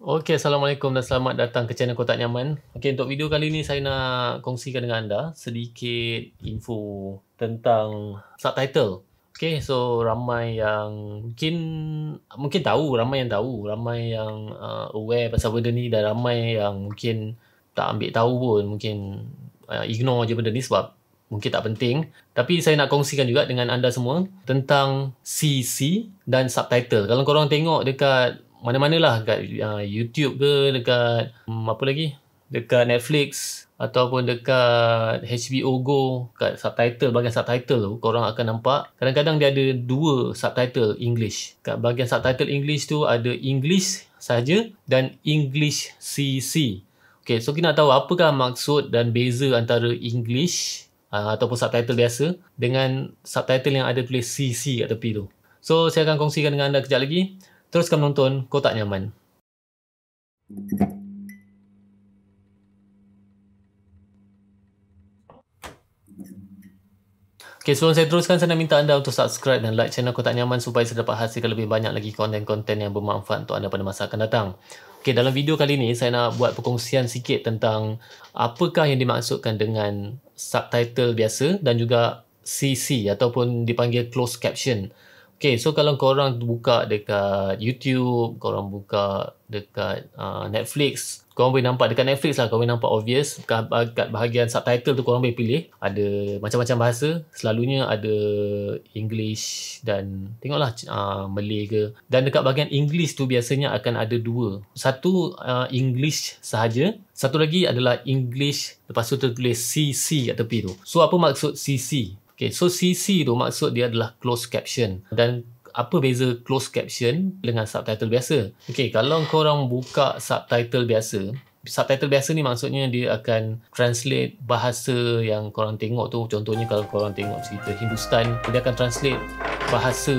Okey, Assalamualaikum dan selamat datang ke channel Kotak Nyaman. Okey, untuk video kali ni saya nak kongsikan dengan anda sedikit info tentang subtitle. Okey, so ramai yang mungkin mungkin tahu, ramai yang tahu, ramai yang uh, aware pasal benda ni dan ramai yang mungkin tak ambil tahu pun, mungkin uh, ignore je benda ni sebab mungkin tak penting. Tapi saya nak kongsikan juga dengan anda semua tentang CC dan subtitle. Kalau korang tengok dekat mana-mana lah dekat uh, YouTube ke dekat um, apa lagi dekat Netflix ataupun dekat HBO Go kat subtitle bahagian subtitle tu korang akan nampak kadang-kadang dia ada dua subtitle English kat bahagian subtitle English tu ada English saja dan English CC Okay, so kita nak tahu apakah maksud dan beza antara English uh, ataupun subtitle biasa dengan subtitle yang ada tulis CC kat tepi tu. So, saya akan kongsikan dengan anda kejap lagi. Teruskan menonton Kotak Nyaman. Okay, sebelum saya teruskan, saya nak minta anda untuk subscribe dan like channel Kotak Nyaman supaya saya dapat hasilkan lebih banyak lagi konten-konten yang bermanfaat untuk anda pada masa akan datang. Okay, dalam video kali ini, saya nak buat perkongsian sikit tentang apakah yang dimaksudkan dengan subtitle biasa dan juga CC ataupun dipanggil closed caption. Okay, so kalau korang buka dekat YouTube, korang buka dekat uh, Netflix, korang boleh nampak dekat Netflix lah, korang boleh nampak obvious. Kat, bahagian subtitle tu korang boleh pilih. Ada macam-macam bahasa. Selalunya ada English dan tengoklah uh, Malay ke. Dan dekat bahagian English tu biasanya akan ada dua. Satu uh, English sahaja. Satu lagi adalah English lepas tu tertulis CC kat tepi tu. So apa maksud CC? Okay, so CC tu maksud dia adalah closed caption. Dan apa beza closed caption dengan subtitle biasa? Okay, kalau korang buka subtitle biasa, subtitle biasa ni maksudnya dia akan translate bahasa yang korang tengok tu. Contohnya kalau korang tengok cerita Hindustan, dia akan translate bahasa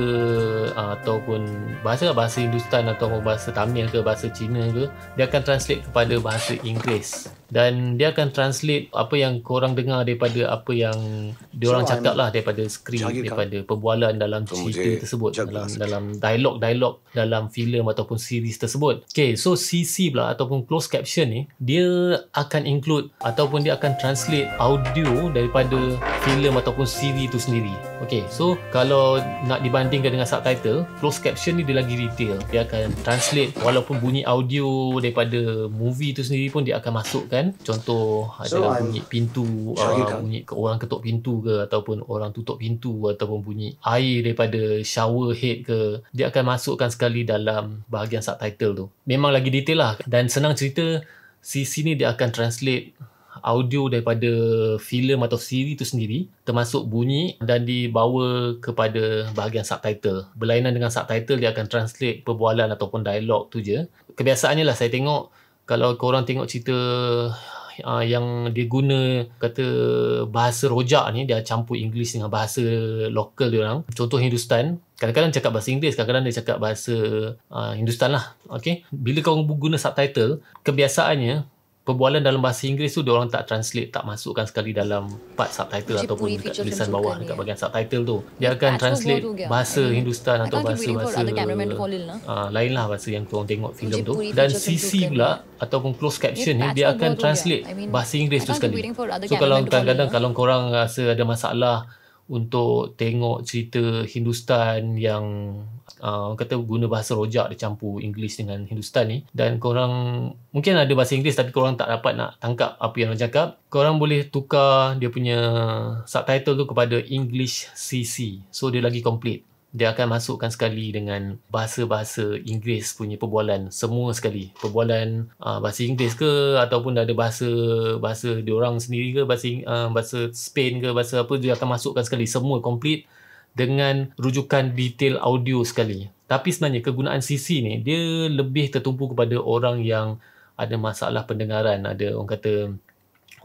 uh, ataupun bahasa bahasa Hindustan atau bahasa Tamil ke bahasa Cina ke, dia akan translate kepada bahasa Inggeris dan dia akan translate apa yang korang dengar daripada apa yang dia orang cakap lah daripada skrip daripada perbualan dalam cerita tersebut dalam dalam dialog-dialog dalam filem ataupun series tersebut. Okay, so CC pula ataupun closed caption ni dia akan include ataupun dia akan translate audio daripada filem ataupun series itu sendiri. Okay, so kalau nak dibandingkan dengan subtitle, closed caption ni dia lagi detail. Dia akan translate walaupun bunyi audio daripada movie itu sendiri pun dia akan masukkan kan? Contoh ada bunyi pintu uh, bunyi orang ketuk pintu ke ataupun orang tutup pintu ataupun bunyi air daripada shower head ke dia akan masukkan sekali dalam bahagian subtitle tu. Memang lagi detail lah. Dan senang cerita sisi ni dia akan translate audio daripada filem atau siri tu sendiri termasuk bunyi dan dibawa kepada bahagian subtitle. Berlainan dengan subtitle dia akan translate perbualan ataupun dialog tu je. Kebiasaannya lah saya tengok kalau korang tengok cerita uh, yang dia guna kata bahasa rojak ni dia campur English dengan bahasa lokal dia orang. Contoh Hindustan. Kadang-kadang cakap bahasa Inggeris kadang-kadang dia cakap bahasa uh, Hindustan lah. Okay? bila kau guna subtitle kebiasaannya perbualan dalam bahasa Inggeris tu dia orang tak translate tak masukkan sekali dalam part subtitle Uji ataupun dekat tulisan bawah dekat bahagian subtitle tu. Dia akan translate bahasa Hindustan atau bahasa-bahasa uh, lain lah bahasa yang korang tengok filem tu. dan CC pula ataupun closed caption ni dia akan translate bahasa Inggeris tu sekali. so kalau kadang-kadang kalau korang rasa ada masalah untuk tengok cerita Hindustan yang uh, kata guna bahasa rojak dia campur English dengan Hindustan ni. Dan korang mungkin ada bahasa Inggeris tapi korang tak dapat nak tangkap apa yang orang cakap. Korang boleh tukar dia punya subtitle tu kepada English CC so dia lagi complete dia akan masukkan sekali dengan bahasa-bahasa Inggeris punya perbualan. Semua sekali. Perbualan uh, bahasa Inggeris ke ataupun ada bahasa bahasa dia orang sendiri ke bahasa uh, bahasa Spain ke bahasa apa dia akan masukkan sekali. Semua complete dengan rujukan detail audio sekali. Tapi sebenarnya kegunaan CC ni dia lebih tertumpu kepada orang yang ada masalah pendengaran. Ada orang kata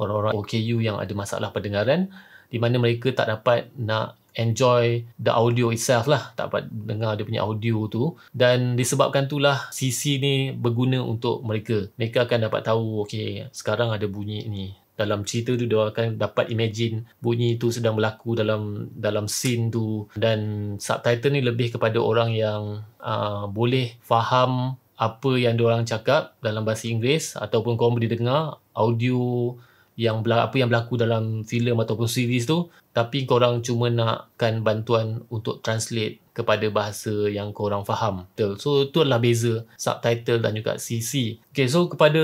orang-orang OKU yang ada masalah pendengaran di mana mereka tak dapat nak enjoy the audio itself lah. Dapat dengar dia punya audio tu. Dan disebabkan itulah CC ni berguna untuk mereka. Mereka akan dapat tahu okay sekarang ada bunyi ni. Dalam cerita tu dia akan dapat imagine bunyi tu sedang berlaku dalam dalam scene tu. Dan subtitle ni lebih kepada orang yang uh, boleh faham apa yang diorang cakap dalam bahasa Inggeris ataupun korang boleh dengar audio yang apa yang berlaku dalam filem ataupun series tu tapi korang cuma nakkan bantuan untuk translate kepada bahasa yang korang faham. So tu adalah beza subtitle dan juga CC. Okay so kepada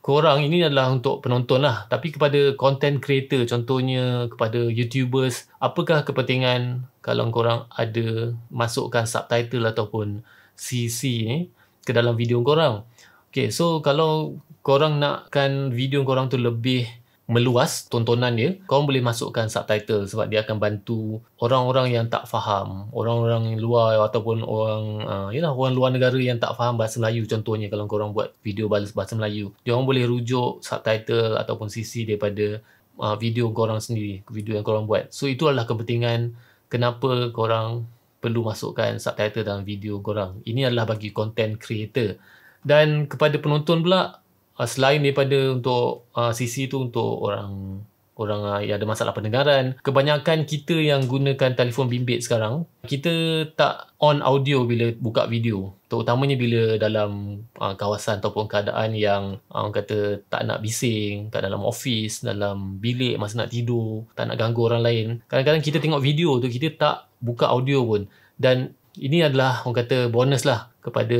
korang ini adalah untuk penonton lah tapi kepada content creator contohnya kepada YouTubers apakah kepentingan kalau korang ada masukkan subtitle ataupun CC ni ke dalam video korang. Okay so kalau korang nakkan video korang tu lebih meluas tontonan dia, korang boleh masukkan subtitle sebab dia akan bantu orang-orang yang tak faham, orang-orang luar ataupun orang uh, yalah orang luar negara yang tak faham bahasa Melayu contohnya kalau korang buat video balas bahasa Melayu, dia orang boleh rujuk subtitle ataupun CC daripada uh, video korang sendiri, video yang korang buat. So itu adalah kepentingan kenapa korang perlu masukkan subtitle dalam video korang. Ini adalah bagi content creator. Dan kepada penonton pula, uh, selain daripada untuk uh, sisi tu untuk orang orang uh, yang ada masalah pendengaran kebanyakan kita yang gunakan telefon bimbit sekarang kita tak on audio bila buka video. Terutamanya bila dalam uh, kawasan ataupun keadaan yang uh, orang kata tak nak bising kat dalam office dalam bilik masa nak tidur tak nak ganggu orang lain. Kadang-kadang kita tengok video tu kita tak buka audio pun. Dan ini adalah orang kata bonus lah kepada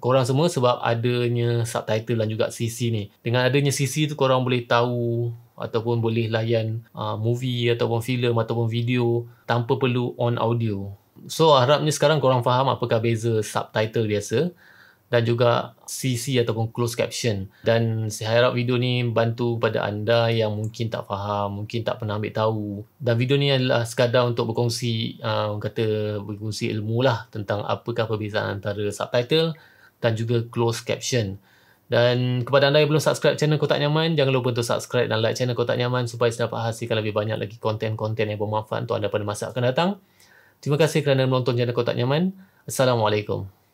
korang semua sebab adanya subtitle dan juga CC ni. Dengan adanya CC tu korang boleh tahu ataupun boleh layan uh, movie ataupun filem ataupun video tanpa perlu on audio. So harapnya sekarang korang faham apakah beza subtitle biasa dan juga CC ataupun closed caption. Dan saya harap video ni bantu pada anda yang mungkin tak faham mungkin tak pernah ambil tahu. Dan video ni adalah sekadar untuk berkongsi uh, kata berkongsi ilmu lah tentang apakah perbezaan antara subtitle dan juga closed caption. Dan kepada anda yang belum subscribe channel Kotak Nyaman jangan lupa untuk subscribe dan like channel Kotak Nyaman supaya saya dapat hasilkan lebih banyak lagi konten-konten yang bermanfaat untuk anda pada masa akan datang. Terima kasih kerana menonton channel Kotak Nyaman. Assalamualaikum